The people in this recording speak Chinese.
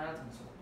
那要怎么说？